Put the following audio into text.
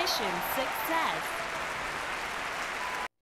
Mission success.